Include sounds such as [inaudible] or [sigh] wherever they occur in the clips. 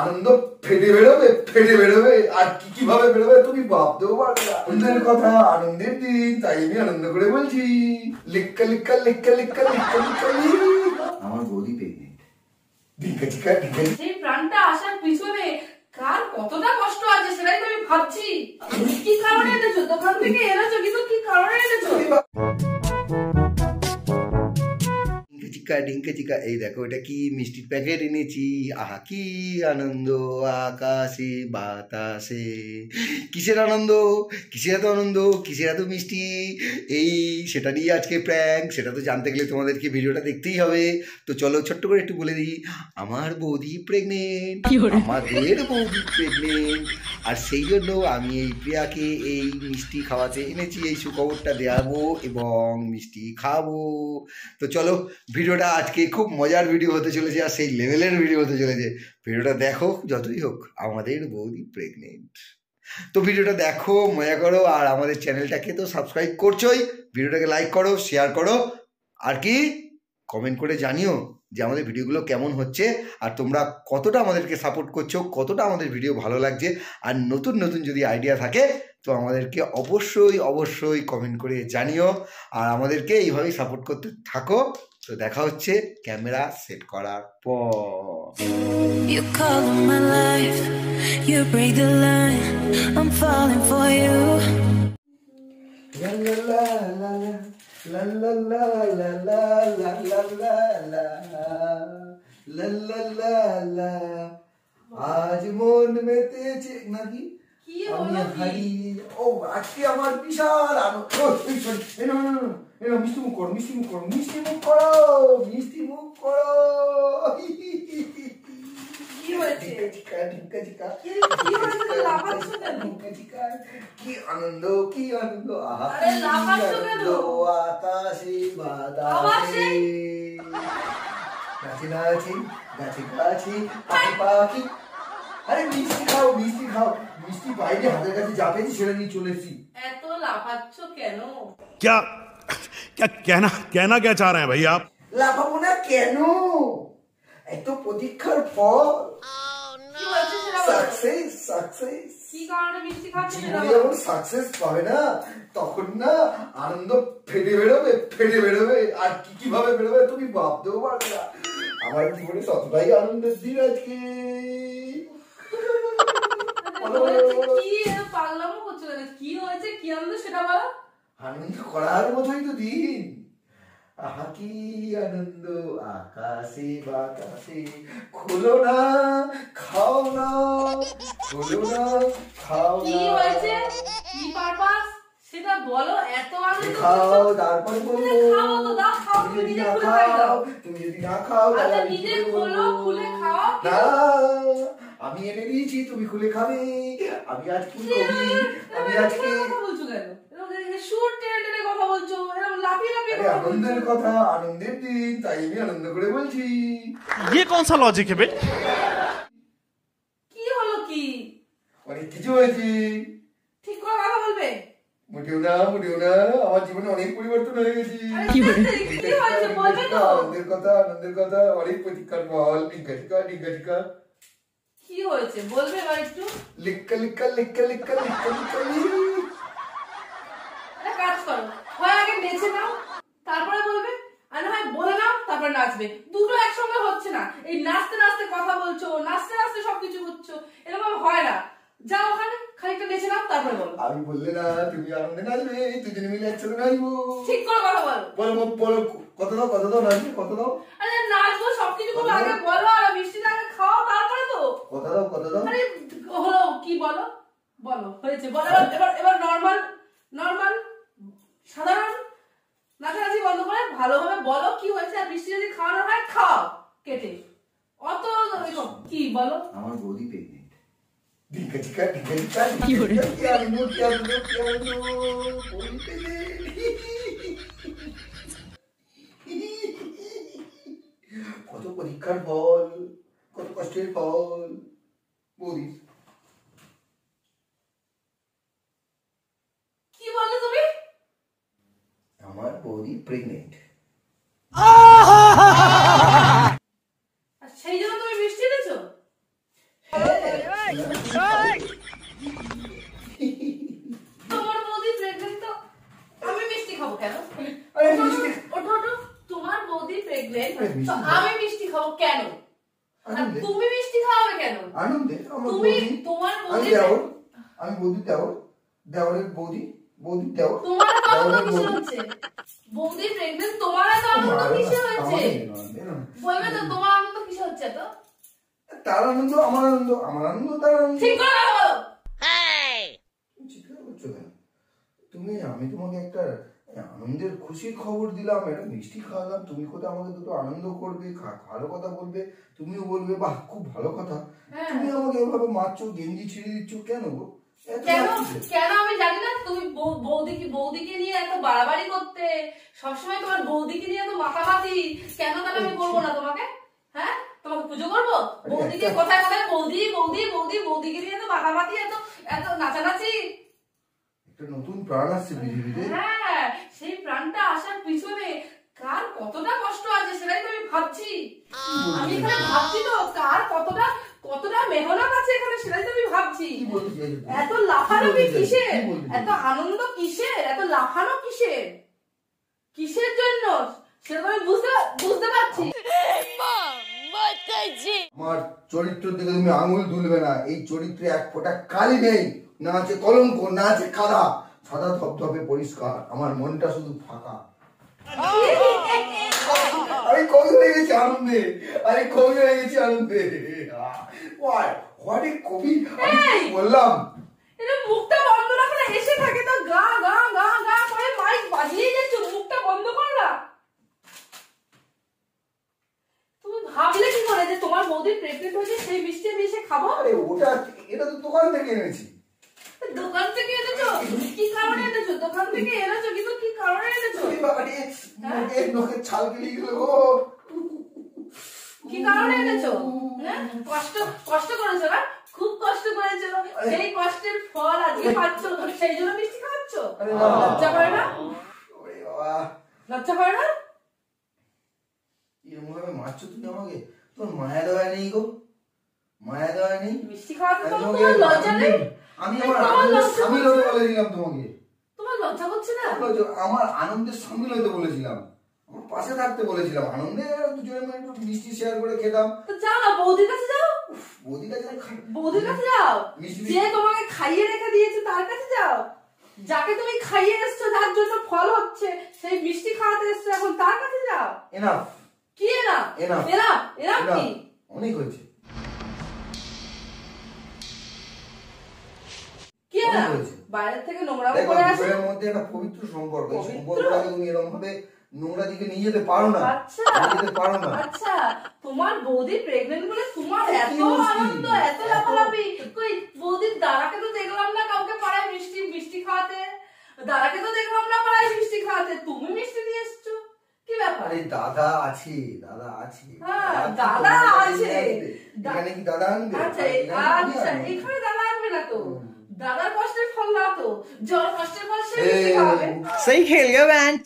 আনন্দ ফেটে বেরোবে ফেটে বেরোবে। আর কি কীভাবে বেরোবে তুমি ভাবতেও পারবে না। আনন্দের কথা আনন্দের দিন তাই আমি আনন্দ করে বলছি। লিক্কা লিক্কা লিক্কা লিক্কা লিক্কা লিক। আমার বৌদি প্রেগনেন্ট সেই প্রাণটা আসার পিছনে কার কতটা কষ্ট আছে সেটাই তো আমি ভাবছি। কি কারণে এনেছো? দোকান থেকে এনেছো কিন্তু ডিঙ্কা চিকা এই দেখো এটা কি মিষ্টির প্যাকেট এনেছি। আহা কি আনন্দ আকাশে বাতাসে। কিসের আনন্দ? কিসের এত আনন্দ? কিসের এত মিষ্টি? এই সেটা নিয়ে আজকে প্র্যাঙ্ক সেটা তো জানতে গেলে তোমাদেরকে ভিডিওটা দেখতেই হবে। তো চলো ছোট্ট করে একটু বলে দিই আমার বৌদি প্রেগনেন্ট আমাদের বৌদি প্রেগনেন্ট আর সেই জন্য আমি এই প্রিয়াকে এই মিষ্টি খাওয়াতে এনেছি এই সুখবরটা দেওয়াবো এবং মিষ্টি খাব। তো চলো ভিডিওটা আজকে খুব মজার ভিডিও হতে চলেছে আর সেই লেভেলের ভিডিও হতে চলেছে। ভিডিওটা দেখো, যতই হোক, আমাদের বৌদি প্রেগনেন্ট তো ভিডিওটা দেখো, মজা করো, আর আমাদের চ্যানেলটাকে তো সাবস্ক্রাইব করছোই। ভিডিওটাকে লাইক করো শেয়ার করো, আর কি? কমেন্ট করে জানিও যে আমাদের ভিডিওগুলো কেমন হচ্ছে, আর তোমরা কতটা আমাদেরকে সাপোর্ট করছ, কতটা আমাদের ভিডিও ভালো লাগছে, আর নতুন নতুন যদি আইডিয়া থাকে, তো আমাদেরকে অবশ্যই অবশ্যই কমেন্ট করে জানিও। আর আমাদেরকে এইভাবেই সাপোর্ট করতে থাকো। তো দেখা হচ্ছে ক্যামেরা সেট করার পর। আজ মন মেতেছে নাকি? আজকে আমার বিশাল আনন্দ। এরা মিষ্টি মুখ করো মিষ্টি মুখ করো মিষ্টি মুখ করো মিষ্টি মুখ করো। কি আনন্দ কি আনন্দ আকাশে পাখি আরে মিষ্টি খাও মিষ্টি খাও। মিষ্টি বাইরে হাতের কাছে যাবে সেটা নিয়ে চলেছি এত লাফাচ্ছ কেন? क्या क्या कहना कहना क्या चाह रहे हैं भाई आप লাফাবো না কেন এত প্রতীক্ষার ফল কি হয়েছে সেটা বলো সাকসেস সাকসেস কি কারণে মিষ্টি খাচ্ছ সেটা জীবনে বলো যখন সাকসেস পাবে না তখন না আনন্দ ফেটে বেরোবে ফেটে বেরোবে আর কি কিভাবে বেরোবে তুমি ভাবতেও পারবে না আমার জীবনে ততটাই আনন্দের দিন আজকে [laughs] বলো, বলো, বলেছে বলো। কি এরকম পাগলামো করছো কেন? কি হয়েছে কি আনন্দ সেটা বলো আনন্দ করার মতোই তো দিন। আহা কি আনন্দ আকাশে বাতাসে খুলো না খাও না খুলো না খাও কি হয়েছে? কি পারপাস? সেটা বলো এত আনন্দ খাও তারপর বলব। খাও তো দাও খাও তুমি যদি না খাও তুমি যদি না খাও আচ্ছা, তাহলে আমি নিজে খোলো, খুলে খাও। না আমি এনে দিয়েছি তুমি খুলে খাবে। আমি আজ কি করি আমি আজকে কথা বলছো কেন? সুর টেনে টেনে কথা বলছো এরকম লাফিয়ে লাফিয়ে আরে কথা বলছো আনন্দের কথা আনন্দের দিন তাই আমি আনন্দ করে বলছি ये कौन सा लॉजिक है भाई কি হলো কি অনেক কিছু হয়েছে ঠিক করে কথা বলবে মোটেও না মোটেও না আমার জীবনে অনেক পরিবর্তন হয়ে গেছে আরে কি হয়েছে কি হয়েছে বলবে তো আনন্দের কথা আনন্দের কথা অনেক প্রতীক্ষার বল ডিঙ্কা টিকা ডিঙ্কা টিকা কি হয়েছে বলবে এবার একটু লিক্কা লিক্কা লিক্কা লিক্কা লিক্কা লিক্কা লিক। একটা কাজ করো। হয় আগে নেচে নাও তারপরে বলবে আর না হয় বলে নাও তারপরে নাচবে। দুটো একসঙ্গে হচ্ছে না। এই নাচতে নাচতে কথা বলছো নাচতে নাচতে সবকিছু হচ্ছে এরকম হয় না। যাও ওখানে খানিকটা নেচে নাও তারপরে বলো। আমি বললে না তুমি আনন্দে নাচবে দুজনে মিলে একসাথে নাচবো। ঠিক করে কথা বলো। বলো বলো কত দাও কত দাও নাচবে কত দাও। আরে নাচবো সবকিছু করব আগে বলো আর মিষ্টিটা আগে খাও তারপরে তো। কত দাও কত দাও। আরে হলো কি বলো? বলো হয়েছে। বলো এবার এবার নর্মাল নর্মাল সাধারণ নাচানাচি বন্ধ করে ভালোভাবে বলো কি হয়েছে আর মিষ্টি যদি খাওয়ানো হয় খাও কেটে অত কি বলো আমার বৌদি প্রেগনেন্ট ডিঙ্কা টিকা ডিঙ্কা টিকা কি। কত পরীক্ষার ফল কত কষ্টের ফল বৌদি কি বললে তুমি আমার বৌদি প্রেগনেন্ট আর সেই জন্য তুমি মিষ্টি এনেছো? তোমার বৌদি প্রেগনেন্ট তো। আমি মিষ্টি খাব কেন? ওঠো, ওঠো। তোমার বৌদি প্রেগনেন্ট আরে মিষ্টি তো খাব। আমি মিষ্টি খাব কেন? আর আনন্দে। তুমি মিষ্টি খাওয়াবে কেন? আনন্দে। তুমি তোমার বৌদি আমি বৌদি দেওর। দেওরের বৌদি। বৌদি তোমার। হচ্ছে? বৌদি প্রেগনেন্ট তোমার আনন্দ কিসে। বলবে তো তোমার আনন্দ কিসে হচ্ছে তো তার আনন্দ আমার আনন্দ আমার আনন্দ তার আনন্দ। ঠিক করে বলো। তুমি আমি তোমাকে একটা আনন্দের খুশির খবর দিলাম একটা মিষ্টি খাওয়ালাম। তুমি কোথাও আমাকে দুটো আনন্দ করবে ভালো কথা বলবে। তুমিও বলবে বাহ খুব ভালো কথা। হ্যাঁ। তুমি আমাকে এভাবে মারছো গেঞ্জি ছিঁড়ে দিচ্ছ কেন গো? কেন? কেন আমি জানি না তুমি বৌদিকে বৌদিকে নিয়ে এত বাড়াবাড়ি করতে। সবসময় তোমার বৌদিকে নিয়ে এত মাতামাতি। কেন তাহলে আমি করব না তোমাকে? হ্যাঁ? তোমাকে পুজো করব? বৌদিকে কোথায় কোথায় বৌদি বৌদি বৌদি বৌদিকে নিয়ে এত মাতামাতি এত এত নাচানাচি। একটা নতুন প্রাণ আসছে পৃথিবীতে। হ্যাঁ সেই প্রাণটা আসার পিছনে কার কতটা কষ্ট আছে সেটাই তো আমি ভাবছি। আমি এখানে ভাবছি তো কার কতটা কতটা মেহনত আছে এখানে সেটাই তো আমি ভাবছি? এত লাফালাফি? কিসের? এত আনন্দ কিসের? এত লাফানো কিসের? কিসের জন্য? সেটা আমি বুঝতে বুঝতে পারছি। আমার চরিত্র থেকে তুমি আঙুল তুলবে না। এই চরিত্রে এক ফোঁটা কালি নেই। না আছে কলঙ্ক না আছে কাদা। সাদা ধপধপে পরিষ্কার। আমার মনটা শুধু ফাঁকা। আমি কবি হয়ে গেছি আনন্দে? আমি কবি হয়ে গেছি আনন্দে হোয়াট কবি? আমি বললাম? এটা মুখটা বন্ধ না করে এসে থাকে তো গা গা গা গা করে মাইক বাজিয়ে যাচ্ছ মুখটা বন্ধ কর না। তুমি ভাবলে কি করে যে তোমার প্রেগনেন্ট হয়েছে সেই মিষ্টি আমি এসে খাব? আরে ওটা এটা তো দোকান থেকে এনেছি। দোকান থেকে এনেছো? কি কারণে এনেছো? দোকান থেকে এনেছো কিন্তু কি কারণে এনেছো ওরে বাবা রে, হ্যাঁ? মুখে নখে ছাল গেলে গেল গো কি কারণে এনেছো? হ্যাঁ? কষ্ট কষ্ট করেছ না? খুব কষ্ট করেছ। সেই কষ্টের ফল আজকে পাচ্ছ সেই জন্য মিষ্টি খাচ্ছ লজ্জা করে না? ওরে বাবা। লজ্জা করে না? এরকম ভাবে মারছো তুমি আমাকে? তোর মায়া দেওয়া নেই গো। মায়া দেওয়া নেই। মিষ্টি খাওয়াতে তোমার লজ্জা নেই? আমি আমার করছে? হতে না? বলেছিলাম তোমাকে। লজ্জা করছে না? আমার আনন্দের সামিল হতে বলেছিলাম। আমার পাশে থাকতে বলেছিলাম। আনন্দে দুজনে মিলে একটু মিষ্টি শেয়ার করে খেতাম। যাও না বৌদির কাছে যাও। বৌদির কাছে বৌদির কাছে যাও। যে তোমাকে খাইয়ে রেখে দিয়েছে তার কাছে যাও। যাকে তুমি খাইয়ে এসছো যার জন্য ফল হচ্ছে সেই মিষ্টি খাওয়াতে এসছো এখন তার কাছে যাও। এনাফ কি এরা Enough. এরা এরা কি? অনেক হয়েছে। কি এরা বাইরের থেকে নোংরা করে আসে। দুজনের মধ্যে একটা পবিত্র সম্পর্ক এই সম্পর্কটাকে তুমি এরকম ভাবে নোংরা দিকে নিয়ে যেতে পারো না। আচ্ছা। যেতে পারো না। আচ্ছা তোমার বৌদি প্রেগনেন্ট বলে তোমার এত আনন্দ এত লাফালাফি। কই বৌদির দাদাকে তো দেখলাম না কাউকে পাড়ায় মিষ্টি মিষ্টি খাওয়াতে। দাদাকে তো দেখলাম না পাড়ায় মিষ্টি খাওয়াতে। তুমি মিষ্টি নিয়ে এসছো? কি ব্যাপার? আরে দাদা আছে দাদা আছে। হ্যাঁ, দাদা আছে। এখানে কি দাদা আনবে? আচ্ছা আচ্ছা এখানে দাদা আনবে না তো। দাদার কষ্টের ফল না তো কষ্টের ফল সে সেই খেল গো ব্যান্ড।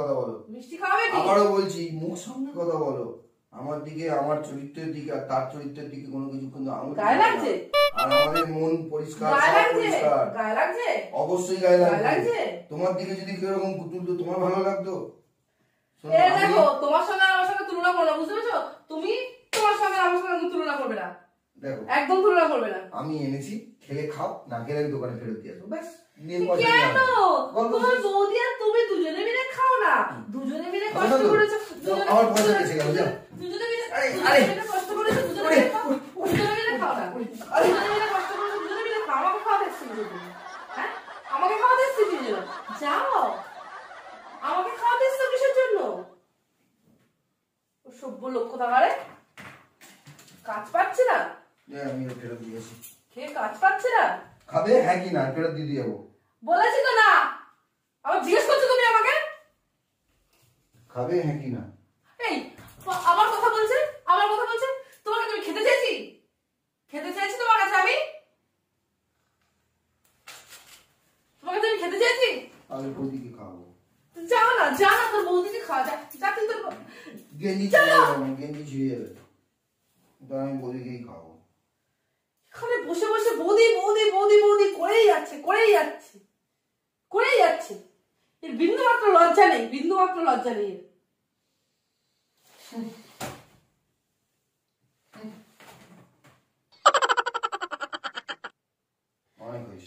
কথা বলো। মিষ্টি কি? আবারও বলছি মুখ কথা বলো। আমার দিকে আমার চরিত্রের দিকে আর তার চরিত্রের দিকে কোনো কিছু কিন্তু আমার গায়ে লাগছে? আর আমাদের মন পরিষ্কার গায়ে লাগছে? অবশ্যই গায়ে লাগছে। তোমার দিকে যদি কেউ এরকম কুতুলতো তোমার ভালো লাগতো? দেখো তোমার সঙ্গে আমার সঙ্গে তুলনা করো বুঝতে পেরেছ? তুমি তোমার সঙ্গে আমার সঙ্গে তুলনা করবে না। দেখো। একদম তুলনা করবে না। আমি এনেছি খেলে খাও না খেলে আমি দোকানে ফেরত দিয়ে আসব ব্যাস কেন? নিয়ে আসব। গল্প তোমার বৌদি আর তুমি দুজনে মিলে খাও না। দুজনে মিলে কষ্ট করেছ। আমার পয়সা বেঁচে গেল, যাও। দুজনে মিলে আরে, দুজনে আরে। মিলে কষ্ট করেছ দুজনে মিলে খাও। দুজনে মিলে খাও না। দুজনে মিলে কষ্ট করেছ দুজনে মিলে খাও। আমাকে খাওয়াতে এসেছিস হ্যাঁ? আমাকে কি যাও। আমাকে এসেছ কিসের জন্য? সভ্য লক্ষ্য থাকারে কাজ পাচ্ছে না। আমি ওর ফেরত দিয়ে আসি খেয়ে কাজ পাচ্ছে না? খাবে? হ্যাঁ কি না ফেরত দিয়ে দিয়ে যাব বলেছি তো না। আবার জিজ্ঞেস করছ তুমি আমাকে? খাবে? হ্যাঁ কি না। এই আমার কথা বলছে? আমার কথা বলছে? তোমাকে তুমি খেতে চেয়েছি। খেতে চেয়েছি তোমার কাছে আমি? তোমাকে তুমি খেতে চেয়েছি? তাহলে বৌদিকে খাওয়াবো। যাও না যা না তোর বৌদিকে খাওয়া যা। যা তুই তোর গেঞ্জি। ছিঁড়ে যাবে গেঞ্জি ছিঁড়ে যাবে। আমি বৌদিকেই খাওয়াবো। এখানে বসে বসে বৌদি বৌদি বৌদি বৌদি করেই যাচ্ছে করেই যাচ্ছে করেই যাচ্ছে। এর বিন্দু মাত্র লজ্জা নেই বিন্দু মাত্র লজ্জা নেই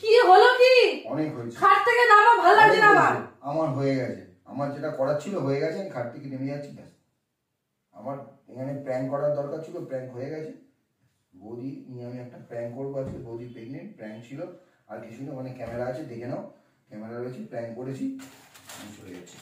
কি হলো কি? অনেক হয়েছে। খাট থেকে নামা ভালো লাগছে না আমার? আমার হয়ে গেছে। আমার যেটা করার ছিল হয়ে গেছে আমি খাট থেকে নেমে যাচ্ছি ব্যাস। আমার এখানে প্র্যাঙ্ক করার দরকার ছিল প্র্যাঙ্ক হয়ে গেছে। বৌদি, নিয়ে আমি একটা প্র্যাঙ্ক করব আজকে। বৌদি প্রেগনেন্ট প্র্যাঙ্ক ছিল। আর কিছু না ওখানে ক্যামেরা আছে, দেখে নাও। ক্যামেরা রয়েছে প্র্যাঙ্ক করেছি। চলে যাচ্ছি।